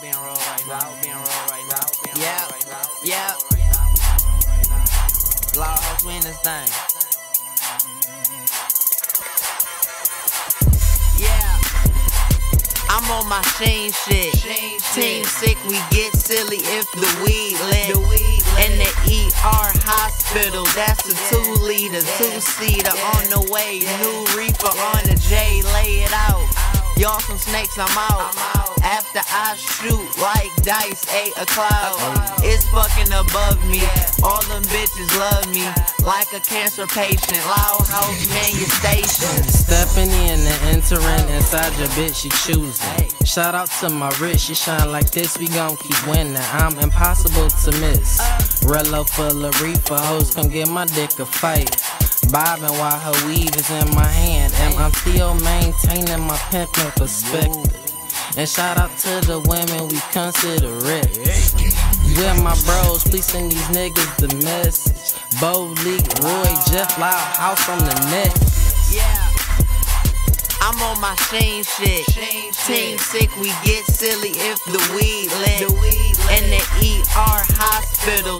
being rolled right now, being rolled right now, being Yeah, right now. yeah. Loud house, we in this thing. Yeah. I'm on my Sheen shit. Sheen Team shit. sick, we get silly if the weed lit. The weed lit. In the ER hospital, that's a two liter, two seater on the way. New reefer on the J, lay it out. Y'all some snakes, I'm out. I'm out. After I shoot like dice, eight o'clock. It's fucking above me. All them bitches love me like a cancer patient. Loud house, man, your station. Stepping in and entering inside your bitch, she choosing. Shout out to my wrist, she shine like this, we gon' keep winning. I'm impossible to miss. Rello full of reefer, hoes come get my dick a fight. Bobbing while her weave is in my hand, and I'm still maintaining my pimpin' perspective. And shout out to the women we consider rich. With my bros, please send these niggas the message. Bo Leek, Roy, Jeff Loud, house on the net. Yeah. I'm on my Sheen shit. Sheen Team shit. sick, we get silly if the weed lit. The weed lit. In the ER hospital.